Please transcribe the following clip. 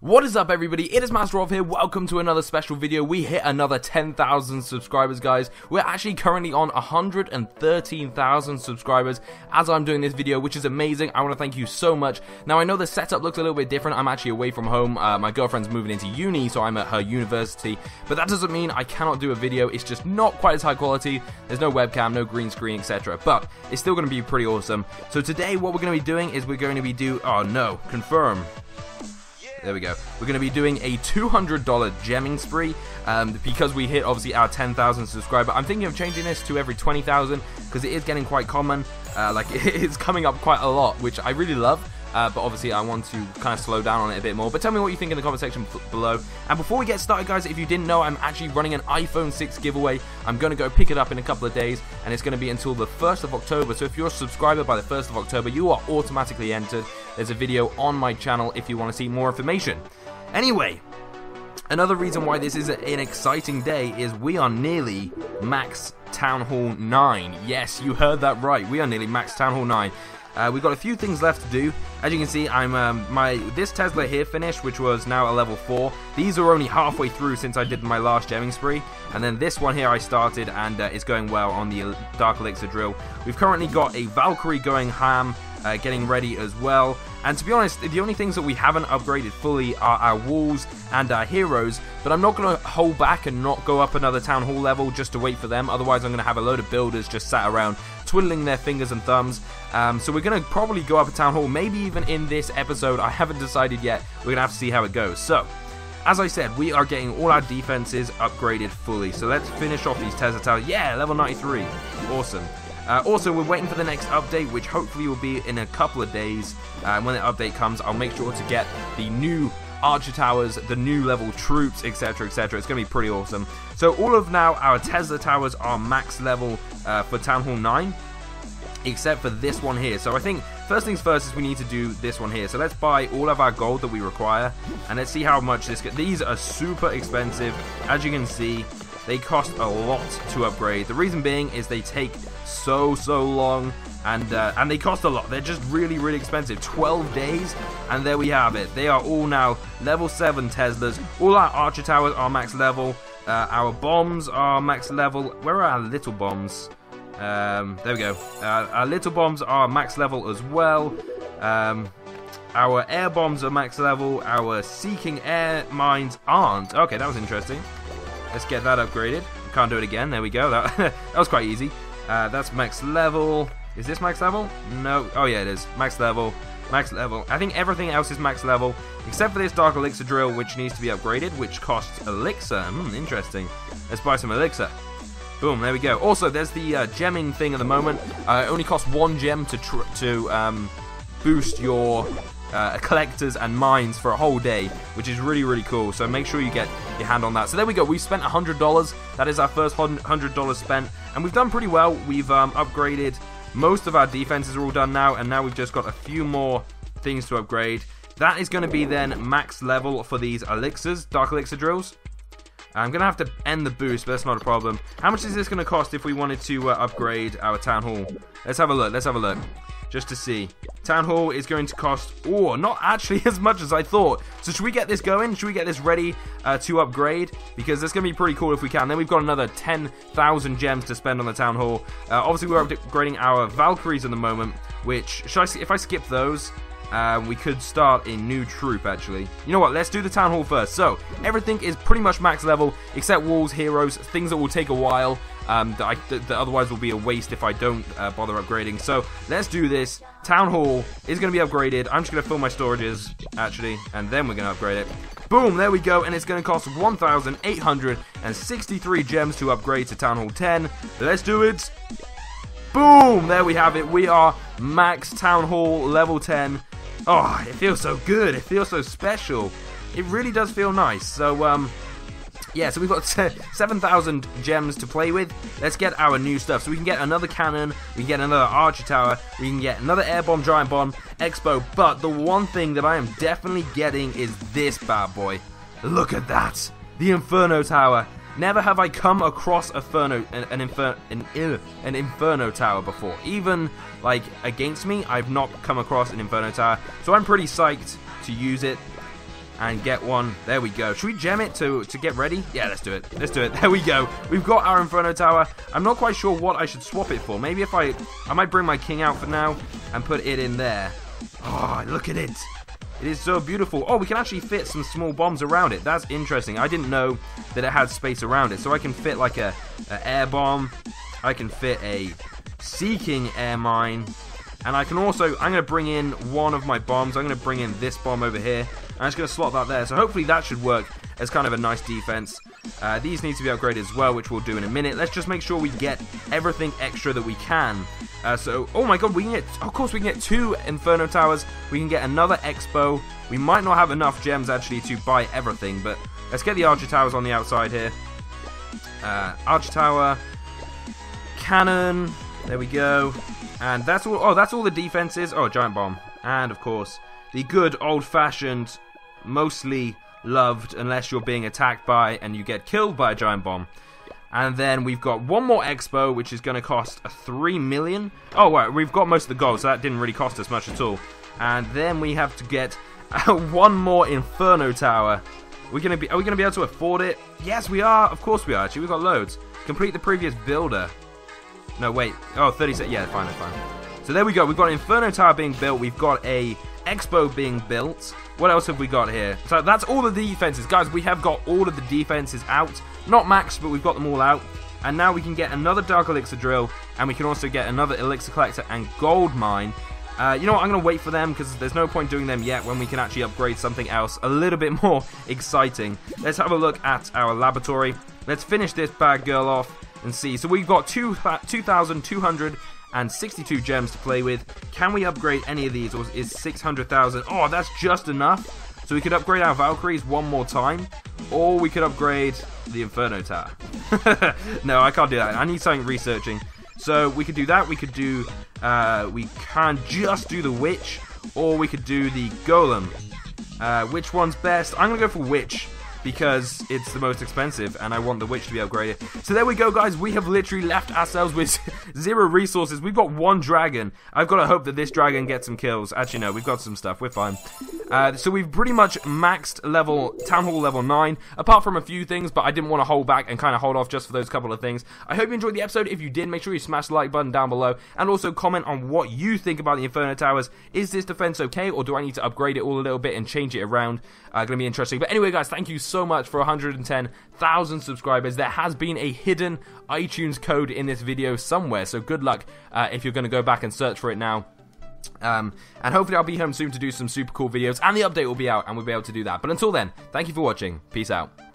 What is up everybody, it is Master of here, welcome to another special video. We hit another 10,000 subscribers guys. We're actually currently on 113,000 subscribers as I'm doing this video, which is amazing. I want to thank you so much. Now I know the setup looks a little bit different, I'm actually away from home. Uh, my girlfriend's moving into uni, so I'm at her university. But that doesn't mean I cannot do a video, it's just not quite as high quality. There's no webcam, no green screen, etc. But it's still going to be pretty awesome. So today what we're going to be doing is we're going to be do, oh no, confirm. There we go. We're going to be doing a $200 gemming spree um, because we hit obviously our 10,000 subscriber. I'm thinking of changing this to every 20,000 because it is getting quite common. Uh, like it's coming up quite a lot, which I really love. Uh, but obviously I want to kind of slow down on it a bit more. But tell me what you think in the comment section below. And before we get started, guys, if you didn't know, I'm actually running an iPhone 6 giveaway. I'm going to go pick it up in a couple of days, and it's going to be until the 1st of October. So if you're a subscriber by the 1st of October, you are automatically entered. There's a video on my channel if you want to see more information. Anyway, Another reason why this is an exciting day is we are nearly max Town Hall 9. Yes, you heard that right. We are nearly max Town Hall 9. Uh, we've got a few things left to do. As you can see, I'm um, my this Tesla here finished, which was now a level 4. These are only halfway through since I did my last gemming spree. And then this one here I started and uh, is going well on the Dark Elixir drill. We've currently got a Valkyrie going ham, uh, getting ready as well. And to be honest, the only things that we haven't upgraded fully are our walls and our heroes, but I'm not going to hold back and not go up another town hall level just to wait for them, otherwise I'm going to have a load of builders just sat around twiddling their fingers and thumbs. Um, so we're going to probably go up a town hall, maybe even in this episode. I haven't decided yet. We're going to have to see how it goes. So, as I said, we are getting all our defenses upgraded fully. So let's finish off these Tesla Towers. Yeah, level 93. Awesome. Uh, also, we're waiting for the next update, which hopefully will be in a couple of days. Uh, when the update comes, I'll make sure to get the new archer towers, the new level troops, etc, etc. It's going to be pretty awesome. So all of now our Tesla towers are max level uh, for Town Hall 9, except for this one here. So I think first things first is we need to do this one here. So let's buy all of our gold that we require, and let's see how much this. These are super expensive. As you can see, they cost a lot to upgrade. The reason being is they take so, so long and uh, and they cost a lot. They're just really, really expensive. 12 days, and there we have it. They are all now level 7 Teslas. All our Archer Towers are max level. Uh, our bombs are max level. Where are our little bombs? Um, there we go. Uh, our little bombs are max level as well. Um, our air bombs are max level. Our seeking air mines aren't. Okay, that was interesting. Let's get that upgraded. Can't do it again. There we go. That, that was quite easy. Uh, that's max level. Is this max level? No. Oh, yeah, it is. Max level. Max level. I think everything else is max level, except for this Dark Elixir drill, which needs to be upgraded, which costs Elixir. Hmm, interesting. Let's buy some Elixir. Boom, there we go. Also, there's the uh, gemming thing at the moment. Uh, it only costs one gem to to um, boost your uh, collectors and mines for a whole day, which is really, really cool. So make sure you get your hand on that. So there we go. We've spent $100. That is our first $100 spent. And we've done pretty well. We've um, upgraded most of our defenses are all done now, and now we've just got a few more things to upgrade. That is going to be then max level for these elixirs, dark elixir drills. I'm going to have to end the boost, but that's not a problem. How much is this going to cost if we wanted to uh, upgrade our town hall? Let's have a look. Let's have a look just to see. Town Hall is going to cost, oh, not actually as much as I thought. So should we get this going? Should we get this ready uh, to upgrade? Because that's going to be pretty cool if we can. Then we've got another 10,000 gems to spend on the Town Hall. Uh, obviously, we're upgrading our Valkyries at the moment, which, should I, if I skip those, uh, we could start a new troop actually. You know what, let's do the town hall first. So, everything is pretty much max level, except walls, heroes, things that will take a while um, that, I, that, otherwise will be a waste if I don't uh, bother upgrading. So let's do this. Town Hall is going to be upgraded. I'm just going to fill my storages, actually, and then we're going to upgrade it. Boom, there we go, and it's going to cost 1,863 gems to upgrade to Town Hall 10. Let's do it. Boom, there we have it. We are max Town Hall level 10. Oh, it feels so good. It feels so special. It really does feel nice. So, um, yeah, so we've got 7,000 gems to play with. Let's get our new stuff. So we can get another cannon, we can get another archer tower, we can get another air bomb, giant bomb, X-Bow. But the one thing that I am definitely getting is this bad boy. Look at that! The Inferno Tower. Never have I come across a Inferno, an, an, infer, an, an Inferno Tower before. Even, like, against me, I've not come across an Inferno Tower. So I'm pretty psyched to use it. and get one. There we go. Should we gem it to, to get ready? Yeah, let's do it. Let's do it. There we go. We've got our Inferno Tower. I'm not quite sure what I should swap it for. Maybe if I... I might bring my king out for now and put it in there. Oh, look at it. It is so beautiful. Oh, we can actually fit some small bombs around it. That's interesting. I didn't know that it had space around it. So I can fit like a, a air bomb. I can fit a seeking air mine. And I can also, I'm going to bring in one of my bombs. I'm going to bring in this bomb over here. I'm just going to slot that there. So hopefully that should work as kind of a nice defense. Uh, these need to be upgraded as well, which we'll do in a minute. Let's just make sure we get everything extra that we can. Uh, so, oh my god, we can get, of course we can get two Inferno Towers. We can get another X-Bow. We might not have enough gems actually to buy everything, but let's get the Archer Towers on the outside here. Uh, Archer Tower, Cannon, there we go. And that's all, oh, that's all the defenses. Oh, Giant Bomb. And, of course, the good old-fashioned, mostly loved unless you're being attacked by and you get killed by a giant bomb. And then we've got one more X-Bow, which is going to cost a 3 million. Oh, right, we've got most of the gold, so that didn't really cost us much at all. And then we have to get one more Inferno Tower. We're gonna be, are we going to be able to afford it? Yes, we are. Of course we are, actually. We've got loads. Complete the previous builder. No, wait. Oh, 36. Yeah, fine, fine. So there we go. We've got Inferno Tower being built. We've got a X-Bow being built. What else have we got here? So that's all the defenses. Guys, we have got all of the defenses out. Not max, but we've got them all out. And now we can get another Dark Elixir Drill, and we can also get another Elixir Collector and Gold Mine. Uh, you know what, I'm going to wait for them, because there's no point doing them yet when we can actually upgrade something else a little bit more exciting. Let's have a look at our laboratory. Let's finish this bad girl off and see. So we've got 2,200 and 62 gems to play with. Can we upgrade any of these, or is 600,000? Oh, that's just enough. So we could upgrade our Valkyries one more time, or we could upgrade the Inferno Tower. no, I can't do that. I need something researching. So we could do that. We could do, uh, we can just do the Witch, or we could do the Golem. Uh, which one's best? I'm gonna go for Witch because it's the most expensive and I want the witch to be upgraded. So there we go guys, we have literally left ourselves with zero resources. We've got one dragon. I've got to hope that this dragon gets some kills. Actually no, we've got some stuff, we're fine. Uh, so we've pretty much maxed level Town Hall level 9, apart from a few things, but I didn't want to hold back and kind of hold off just for those couple of things. I hope you enjoyed the episode. If you did, make sure you smash the like button down below, and also comment on what you think about the Inferno Towers. Is this defense okay, or do I need to upgrade it all a little bit and change it around? Uh, gonna be interesting. But anyway, guys, thank you so much for 110,000 subscribers. There has been a hidden iTunes code in this video somewhere, so good luck uh, if you're going to go back and search for it now. Um, and hopefully I'll be home soon to do some super cool videos, and the update will be out, and we'll be able to do that. But until then, thank you for watching. Peace out.